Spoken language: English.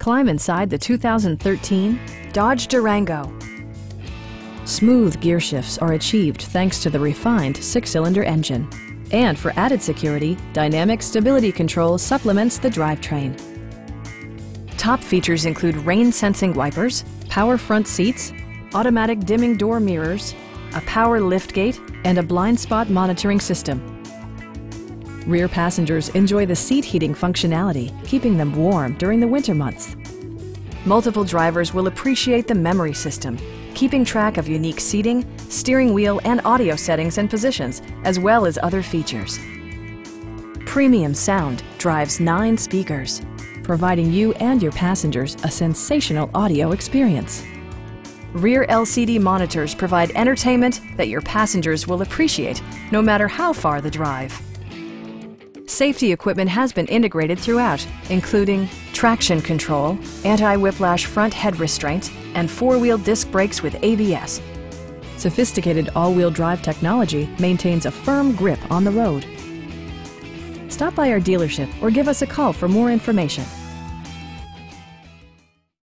Climb inside the 2013 Dodge Durango. Smooth gear shifts are achieved thanks to the refined six-cylinder engine. And for added security, Dynamic Stability Control supplements the drivetrain. Top features include rain-sensing wipers, power front seats, automatic dimming door mirrors, a power liftgate, and a blind spot monitoring system. Rear passengers enjoy the seat heating functionality, keeping them warm during the winter months. Multiple drivers will appreciate the memory system, keeping track of unique seating, steering wheel, and audio settings and positions, as well as other features. Premium sound drives nine speakers, providing you and your passengers a sensational audio experience. Rear LCD monitors provide entertainment that your passengers will appreciate no matter how far the drive. Safety equipment has been integrated throughout, including traction control, anti-whiplash front head restraints, and four-wheel disc brakes with ABS. Sophisticated all-wheel drive technology maintains a firm grip on the road. Stop by our dealership or give us a call for more information.